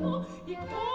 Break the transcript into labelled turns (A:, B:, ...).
A: 梦也不